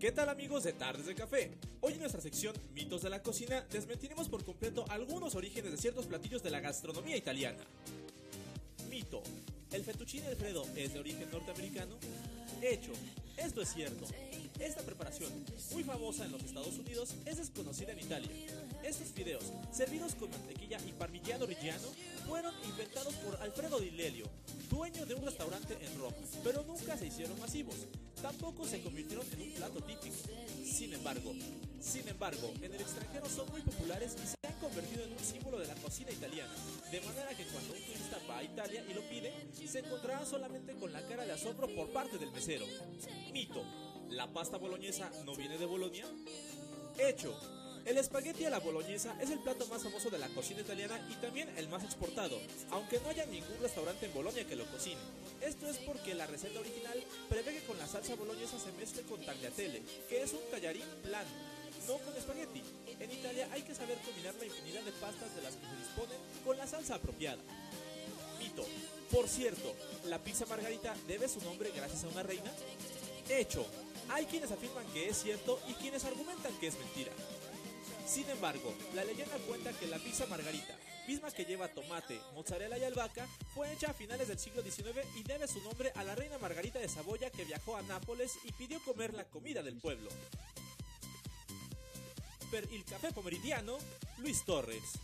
¿Qué tal amigos de Tardes de Café? Hoy en nuestra sección Mitos de la Cocina desmentiremos por completo algunos orígenes de ciertos platillos de la gastronomía italiana. Mito. ¿El fettuccine Alfredo es de origen norteamericano? Hecho. Esto es cierto. Esta preparación, muy famosa en los Estados Unidos, es desconocida en Italia. Estos fideos, servidos con mantequilla y parmigiano reggiano, fueron inventados por Alfredo Di Lelio, dueño de un restaurante en Roma, pero nunca se hicieron masivos. Tampoco se convirtieron en un plato sin embargo, en el extranjero son muy populares y se han convertido en un símbolo de la cocina italiana, de manera que cuando un turista va a Italia y lo pide, se encontrará solamente con la cara de asombro por parte del mesero. Mito. ¿La pasta boloñesa no viene de Bolonia? Hecho. El espagueti a la boloñesa es el plato más famoso de la cocina italiana y también el más exportado, aunque no haya ningún restaurante en Bolonia que lo cocine. Esto es porque la receta original prevé que con la salsa boloñesa se mezcle con tagliatelle, que es un tallarín plano, no con espagueti. En Italia hay que saber combinar la infinidad de pastas de las que se disponen con la salsa apropiada. Mito. Por cierto, ¿la pizza margarita debe su nombre gracias a una reina? Hecho. Hay quienes afirman que es cierto y quienes argumentan que es mentira. Sin embargo, la leyenda cuenta que la pizza margarita, misma que lleva tomate, mozzarella y albahaca, fue hecha a finales del siglo XIX y debe su nombre a la reina Margarita de Saboya que viajó a Nápoles y pidió comer la comida del pueblo. Per il café pomeridiano, Luis Torres.